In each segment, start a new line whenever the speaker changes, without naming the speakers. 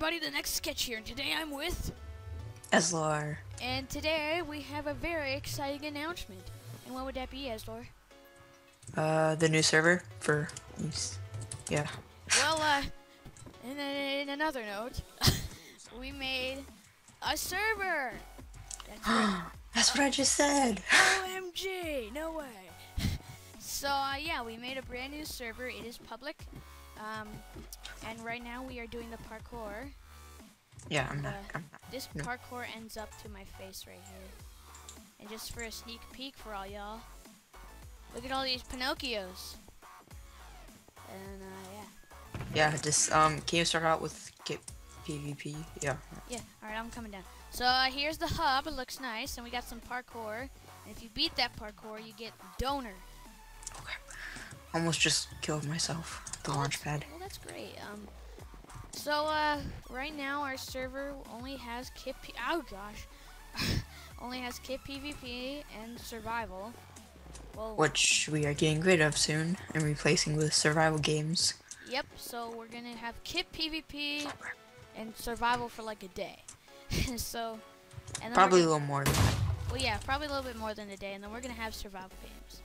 everybody, TheNextSketch here, and today I'm with,
Ezlore.
and today we have a very exciting announcement. And what would that be, Ezlore?
Uh, the new server for. Yeah.
Well, uh, in, in another note, we made a server! That's right.
That's what I just said.
OMG! No way! So, uh, yeah, we made a brand new server. It is public. Um, and right now we are doing the parkour.
Yeah, I'm not.
Uh,
I'm not.
This
No.
parkour ends up to my face right here. And just for a sneak peek for all y'all, look at all these Pinocchios. And uh, yeah,
Yeah, just um, can you start out with get PvP? Yeah.
yeah. All right, I'm coming down. So uh, here's the hub. It looks nice, and we got some parkour. And if you beat that parkour, you get donor.
Almost just killed myself. The
Oh,
launch
that's-
pad.
Well, that's great. Um, so uh, right now our server only has kit. P- oh gosh, only has kit PvP and survival. Well,
Which we are getting rid of soon and replacing with survival games.
Yep. So we're gonna have kit PvP and survival for like a day. so, and then
Probably a little more than that.
well, yeah, probably a little bit more than a day, and then we're gonna have survival games.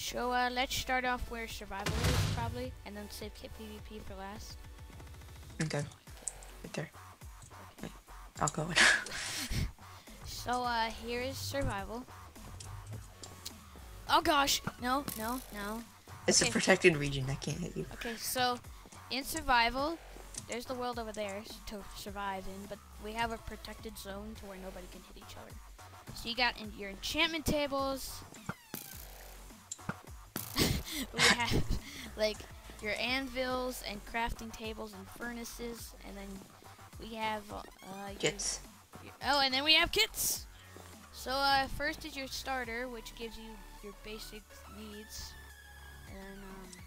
So uh, let's start off where survival is probably, and then save kit PvP for last.
Okay. Right there. Wait, I'll go in.
So uh, here is survival. Oh gosh, no, no, no.
it's
Okay.
a protected region. I can't hit you.
Okay, so in survival, there's the world over there to survive in, but we have a protected zone to where nobody can hit each other. So you got in your enchantment tables. we have like your anvils and crafting tables and furnaces, and then we have uh, your-
Gets.
your- oh, and then we have kits. So uh, first is your starter, which gives you your basic needs, and um,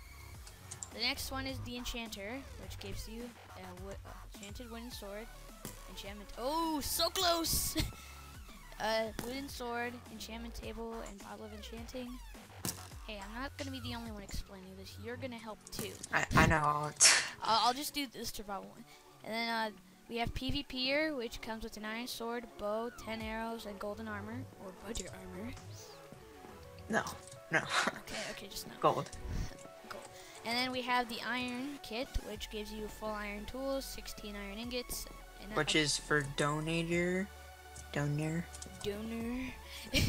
the next one is the enchanter, which gives you a wo- enchanted wooden sword, enchantment. Oh, so close! uh, wooden sword, enchantment table, and bottle of enchanting. Hey, I'm not gonna be the only one explaining this. You're gonna help too.
I, I know.
I'll, I'll just do the survival one. And then uh, we have PvPer, which comes with an iron sword, bow, 10 arrows, and golden armor. Or budget armor.
No. No.
Okay, okay, just no.
Gold.
Gold. And then we have the iron kit, which gives you full iron tools, 16 iron ingots, and
Which is for donator. Donor.
donor,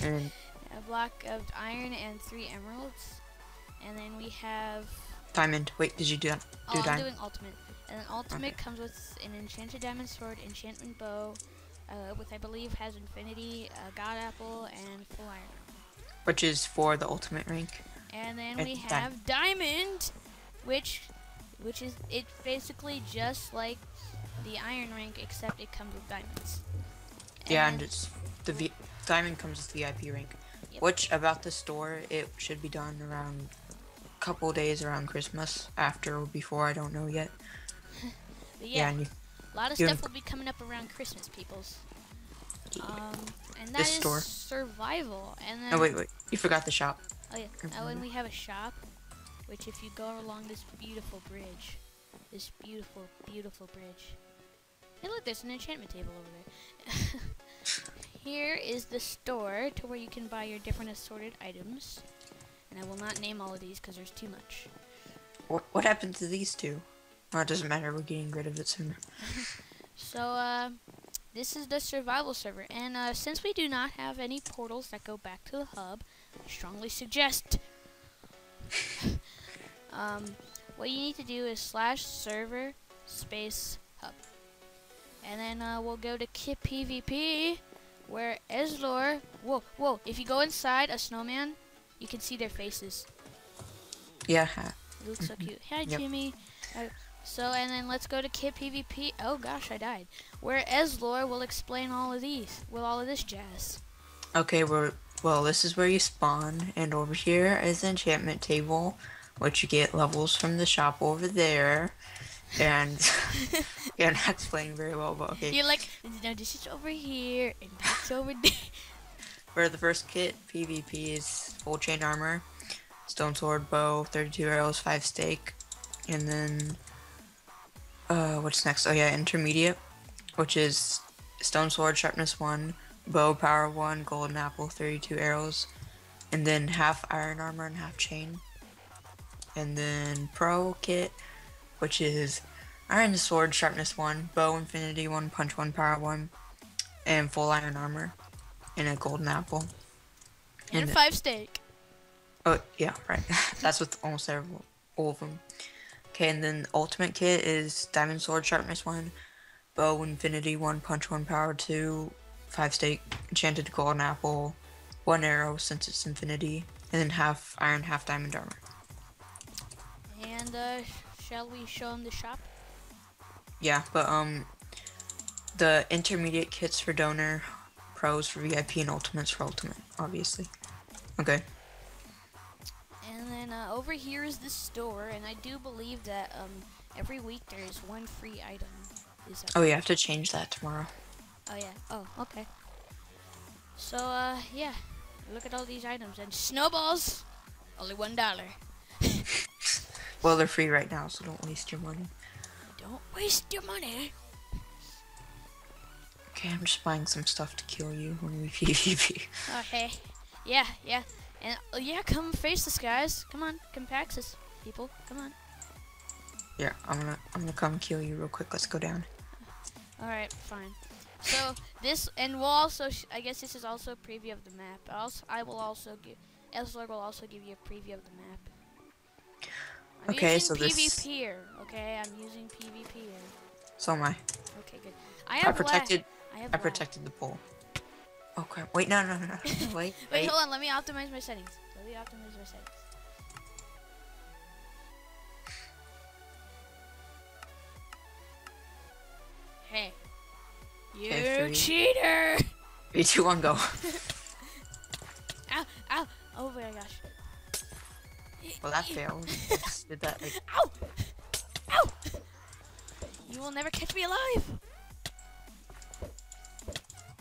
And
a block of iron, and three emeralds. And then we have.
diamond. Wait, did you do that?
Oh,
Do
I'm
diamond?
doing ultimate. And then ultimate
Okay.
comes with an enchanted diamond sword, enchantment bow, uh, with I believe has infinity, uh, god apple, and full iron.
Which is for the ultimate rank.
And then
And
we have diamond, which, which is it's basically just like the iron rank, except it comes with diamonds.
Yeah, and it's the v- diamond comes with the VIP rank.
Yep.
Which about the store, it should be done around a couple days around Christmas, after or before, I don't know yet. Yeah,
yeah, a lot of stuff will be coming up around Christmas, peoples. Um, and that
This
is
store.
survival. And then
oh wait, wait, you forgot the shop.
Oh yeah. Oh, and we have a shop, which if you go along this beautiful bridge, this beautiful, beautiful bridge. Hey, look, there's an enchantment table over there. Here is the store to where you can buy your different assorted items. And I will not name all of these because there's too much.
What, what happened to these two? Well, it doesn't matter, we're getting rid of it soon.
So, uh, this is the survival server. And uh, since we do not have any portals that go back to the hub, I strongly suggest um, what you need to do is slash server space hub. And then uh, we'll go to Kit PvP, where Ezlore. Whoa, whoa! If you go inside a snowman, you can see their faces.
Yeah,
It looks so cute. Hi,
Yep.
Jimmy. Uh, so, and then let's go to Kit PvP. Oh gosh, I died. Where Ezlore will explain all of these, with all of this jazz.
okay, we're, well, this is where you spawn, and over here is the enchantment table, which you get levels from the shop over there. And, yeah, not explaining very well, but okay.
You're like, no, this is over here, and that's over there.
For the first kit, PvP is full chain armor, stone sword, bow, 32 arrows, 5 stake, and then uh, what's next? Oh yeah, intermediate, which is stone sword sharpness one, bow power one, golden apple, thirty-two arrows, and then half iron armor and half chain. And then pro kit, which is iron sword sharpness one, bow infinity one, punch one, power one, and full iron armor, and a golden apple.
And,
And
a five stake.
Oh yeah, right. That's with almost every, all of them. Okay, and then ultimate kit is diamond sword sharpness one, bow infinity one, punch one, power two, five stake, enchanted golden apple, one arrow since it's infinity, and then half iron, half diamond armor.
And uh, shall we show them the shop?
Yeah, but um, the intermediate kits for donor, pros for VIP, and ultimates for ultimate, obviously. Okay.
And then uh, over here is the store, and I do believe that um, every week there is one free item. Is
Oh, you have to change that tomorrow.
Oh yeah. Oh, okay. So uh yeah. Look at all these items and snowballs. Only one dollar.
Well, they're free right now, so don't waste your money.
Don't waste your money.
Okay, I'm just buying some stuff to kill you when we PvP.
Okay. Yeah, yeah. And uh, yeah, come face this guys. Come on, come Paxis, people. Come on.
Yeah, I'm gonna I'm gonna come kill you real quick. Let's go down.
All right, fine. So this, and we'll also, sh- I guess this is also a preview of the map. Also, I will also give, Eslorg will also give you a preview of the map. I'm
Okay, so this-
PvP here. Okay, I'm using PvP here.
So am I.
Okay, good. I
I
have lag.
protected
I have
I protected the pole. Oh crap! Wait, no, no, no, no. Wait,
Wait,
wait.
hold on. Let me optimize my settings. Let me optimize my settings. Hey. You
Okay, three.
cheater!
Three, two, one, go. Well, that failed. Did that like
Ow! Ow! You will never catch me alive!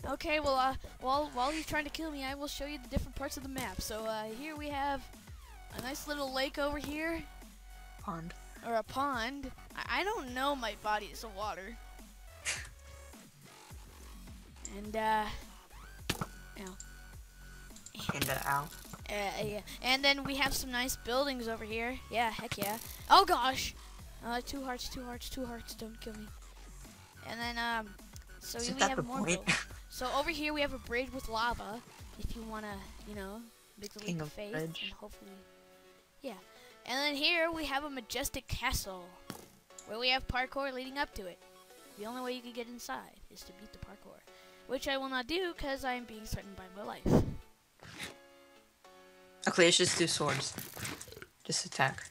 Okay, well, uh, while, while he's trying to kill me, I will show you the different parts of the map. So, uh, here we have a nice little lake over here,
pond.
or a pond. I, I don't know my body is water. And, uh,
And uh, ow.
Uh, yeah. And then we have some nice buildings over here. Yeah, heck yeah. Oh gosh. Uh, two hearts, two hearts, two hearts. Don't kill me. And then um, so
Isn't
we have more. So over here we have a bridge with lava. If you wanna, you know, make the
King
leap of faith and hopefully, yeah. And then here we have a majestic castle where we have parkour leading up to it. The only way you can get inside is to beat the parkour, which I will not do because I am being threatened by my life.
Okay, let's just do swords. Just attack.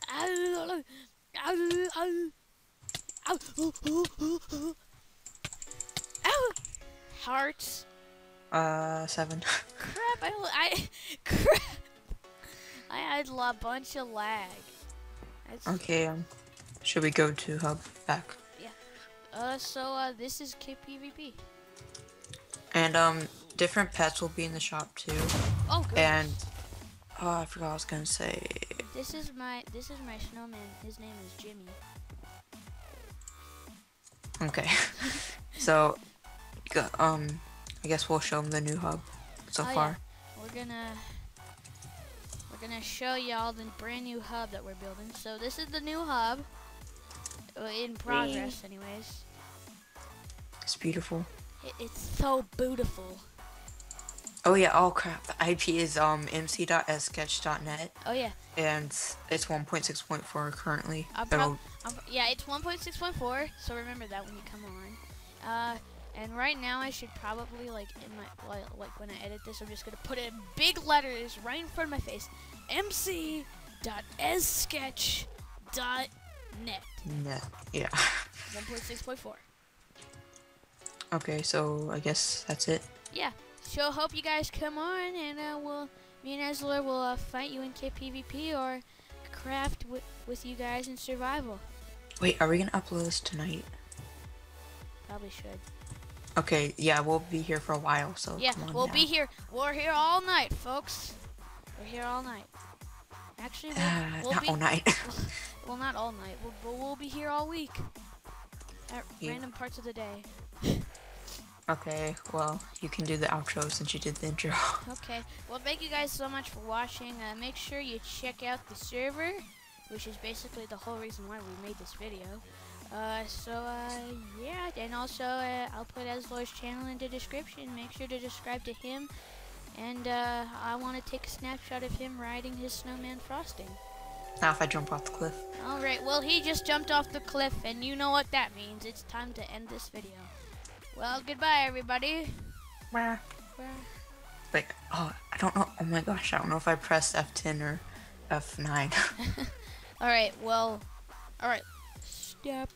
Ow, hearts.
Uh, seven.
Crap! I, I, crap! I had a bunch of lag. That's,
okay. Um, should we go to hub back? Yeah.
Uh, so uh, this is KPVP.
And um, different pets will be in the shop too.
Oh, good.
And oh, I forgot what I was gonna say.
this is my this is my snowman. His name is Jimmy.
Okay. so, um, I guess we'll show them the new hub so
Oh, yeah.
far.
We're gonna we're gonna show y'all the brand new hub that we're building. So this is the new hub. In progress, anyways.
It's beautiful.
It, it's so beautiful.
Oh yeah. Oh crap. The IP is um mc.sketch.net
Oh yeah.
and it's 1.6.4 currently. It'll-
Um, yeah, it's 1.6.4, so remember that when you come on. Uh, and right now I should probably like in my like, like when I edit this, I'm just gonna put it in big letters right in front of my face. mc.sketch.net.
net. Yeah.
1.6.4.
okay. So I guess that's it.
Yeah. So hope you guys come on, and uh, we'll me and Ezlore will uh, fight you in KPVP or craft wi- with you guys in survival.
Wait, are we gonna upload this tonight?
Probably should.
Okay. Yeah, we'll be here for a while. So
Yeah,
come on
we'll
now.
be here. We're here all night, folks. We're here all night. Actually, we'll,
Uh,
we'll
not
be
all night.
well, not all night. We'll, but we'll be here all week. at
You-
random parts of the day.
Okay, well, you can do the outro since you did the intro.
Okay. Well, thank you guys so much for watching. Uh, make sure you check out the server, which is basically the whole reason why we made this video. Uh, so, uh, yeah. And also, uh, I'll put Ezlore's channel in the description. Make sure to subscribe to him. And, uh, I want to take a snapshot of him riding his snowman frosting.
now if I jump off the cliff.
Alright, well, he just jumped off the cliff, and you know what that means. It's time to end this video. Well, goodbye, everybody.
Wah.
Bye.
Wait, oh, I don't know. Oh my gosh, I don't know if I pressed F10 or F9.
Alright, well, alright. Step